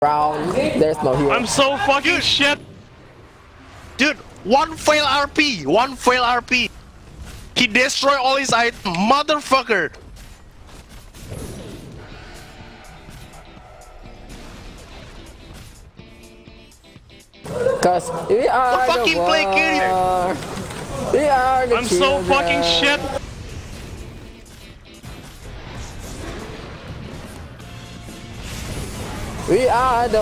round. There's no hero. I'm so fucking shit. Dude, one fail RP, one fail RP. He destroy all his items, motherfucker. Cause we are the fucking play carrier. war. We are the I'm so fucking shit. We are the